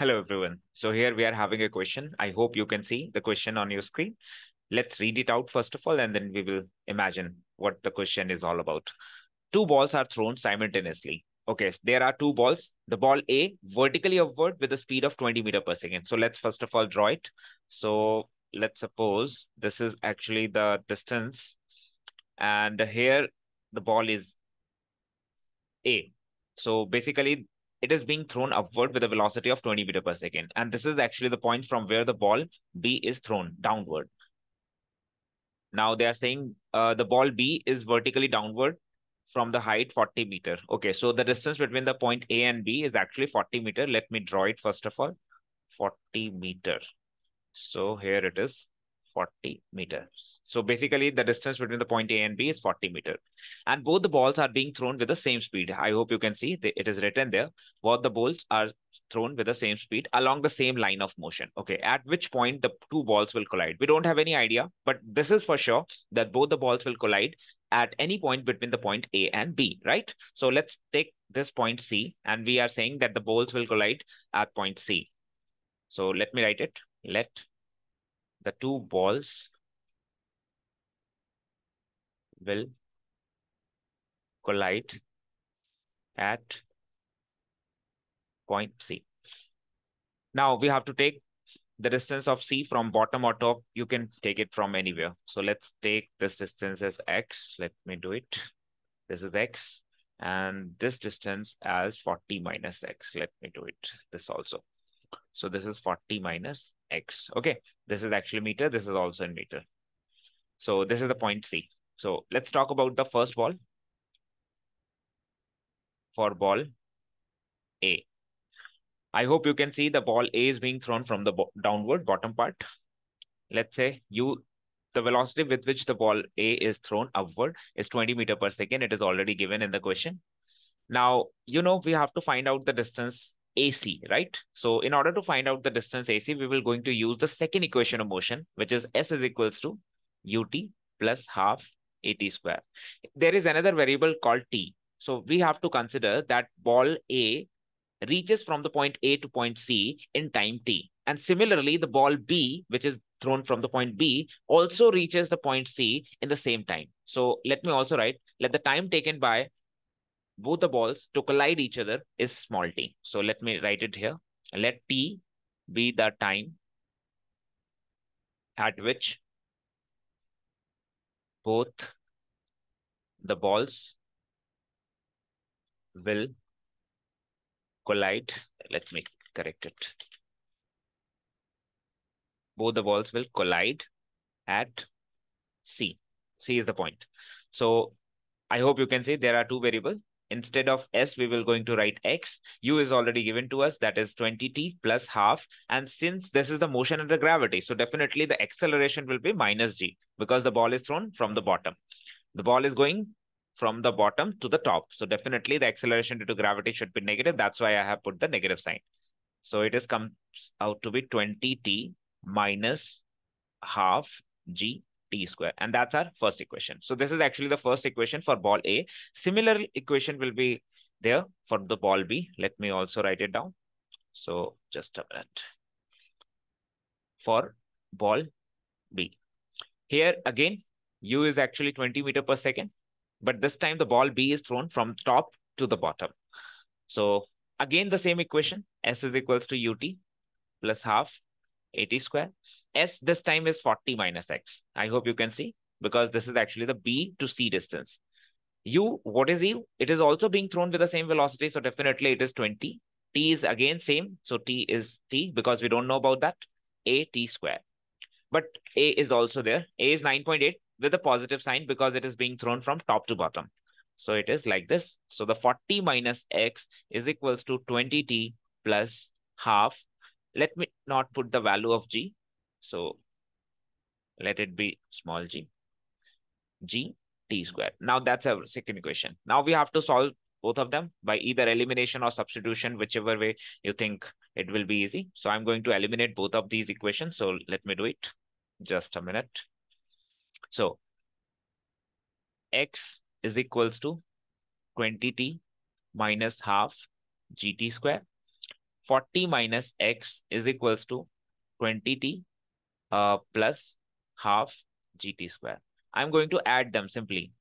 Hello, everyone. So here we are having a question. I hope you can see the question on your screen. Let's read it out first of all, and then we will imagine what the question is all about. Two balls are thrown simultaneously. Okay, so there are two balls. The ball A vertically upward with a speed of 20 meter per second. So let's first of all draw it. So let's suppose this is actually the distance. And here the ball is A. So basically it is being thrown upward with a velocity of 20 meter per second. And this is actually the point from where the ball B is thrown downward. Now they are saying uh, the ball B is vertically downward from the height 40 meter. Okay, so the distance between the point A and B is actually 40 meter. Let me draw it first of all. 40 meter. So here it is 40 meters. So basically the distance between the point A and B is 40 meter. And both the balls are being thrown with the same speed. I hope you can see it is written there. Both the balls are thrown with the same speed along the same line of motion. Okay, at which point the two balls will collide. We don't have any idea, but this is for sure that both the balls will collide at any point between the point A and B, right? So let's take this point C and we are saying that the balls will collide at point C. So let me write it. Let the two balls will collide at point C. Now we have to take the distance of C from bottom or top. You can take it from anywhere. So let's take this distance as X. Let me do it. This is X and this distance as 40 minus X. Let me do it. This also. So this is 40 minus X. Okay. This is actually meter. This is also in meter. So this is the point C. So let's talk about the first ball. For ball A. I hope you can see the ball A is being thrown from the downward bottom part. Let's say you the velocity with which the ball A is thrown upward is 20 meter per second. It is already given in the question. Now, you know, we have to find out the distance AC, right? So in order to find out the distance AC, we will going to use the second equation of motion, which is S is equals to UT plus half AT square. There is another variable called T. So we have to consider that ball A reaches from the point A to point C in time T. And similarly, the ball B, which is thrown from the point B, also reaches the point C in the same time. So let me also write, let the time taken by both the balls to collide each other is small t. So let me write it here. Let t be the time at which both the balls will collide. Let me correct it. Both the balls will collide at C. C is the point. So I hope you can see there are two variables. Instead of S, we will going to write X. U is already given to us. That is 20T plus half. And since this is the motion under gravity, so definitely the acceleration will be minus G because the ball is thrown from the bottom. The ball is going from the bottom to the top. So definitely the acceleration due to gravity should be negative. That's why I have put the negative sign. So it is comes out to be 20T minus half G t square. And that's our first equation. So this is actually the first equation for ball A. Similar equation will be there for the ball B. Let me also write it down. So just a minute. For ball B. Here again, U is actually 20 meter per second. But this time the ball B is thrown from top to the bottom. So again, the same equation. S is equals to UT plus half AT square. S this time is 40 minus X. I hope you can see because this is actually the B to C distance. U, what is U? It is also being thrown with the same velocity. So definitely it is 20. T is again same. So T is T because we don't know about that. A T square. But A is also there. A is 9.8 with a positive sign because it is being thrown from top to bottom. So it is like this. So the 40 minus X is equals to 20T plus half. Let me not put the value of G so let it be small g, g t square. Now that's our second equation. Now we have to solve both of them by either elimination or substitution, whichever way you think it will be easy. So I'm going to eliminate both of these equations. So let me do it. Just a minute. So x is equals to 20t minus half gt square 40 minus x is equals to 20t uh, plus half gt square. I'm going to add them simply.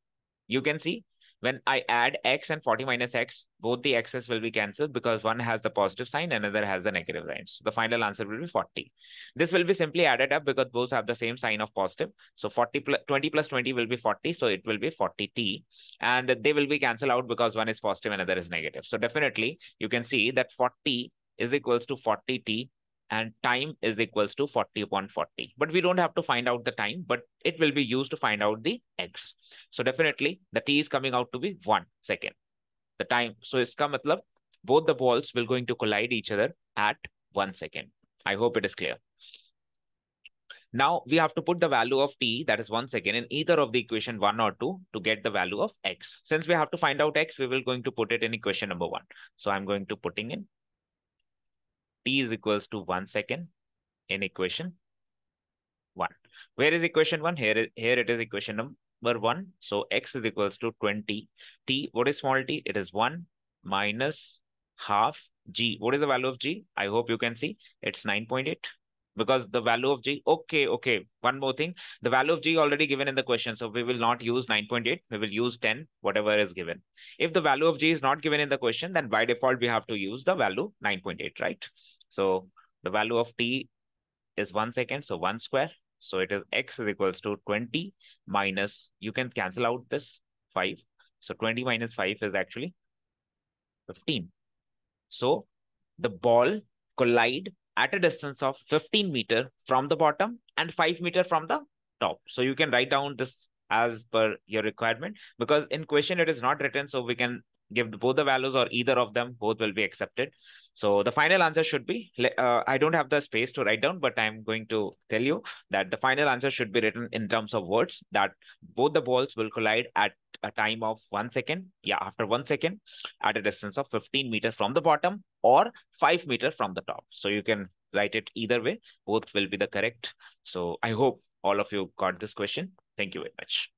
You can see when I add x and 40 minus x, both the x's will be cancelled because one has the positive sign, another has the negative sign. So the final answer will be 40. This will be simply added up because both have the same sign of positive. So 40 plus 20 plus 20 will be 40. So it will be 40t. And they will be cancelled out because one is positive, another is negative. So definitely you can see that 40 is equals to 40t and time is equals to 40 upon 40. But we don't have to find out the time, but it will be used to find out the x. So definitely the t is coming out to be one second. The time, so it's come matlab, both the balls will going to collide each other at one second. I hope it is clear. Now we have to put the value of t, that is one second, in either of the equation one or two to get the value of x. Since we have to find out x, we will going to put it in equation number one. So I'm going to putting in t is equals to 1 second in equation 1. Where is equation 1? Here, here it is equation number 1. So x is equals to 20. t, what is small t? It is 1 minus half g. What is the value of g? I hope you can see. It's 9.8 because the value of g okay okay one more thing the value of g already given in the question so we will not use 9.8 we will use 10 whatever is given if the value of g is not given in the question then by default we have to use the value 9.8 right so the value of t is 1 second, so 1 square. So it is x is equals to 20 minus, you can cancel out this 5. So 20 minus 5 is actually 15. So the ball collide at a distance of 15 meter from the bottom and 5 meter from the top. So you can write down this as per your requirement because in question it is not written so we can give both the values or either of them both will be accepted. So the final answer should be uh, i don't have the space to write down but i'm going to tell you that the final answer should be written in terms of words that both the balls will collide at a time of one second. Yeah after one second at a distance of 15 meters from the bottom or 5 meters from the top. So you can write it either way. Both will be the correct. So i hope all of you got this question. Thank you very much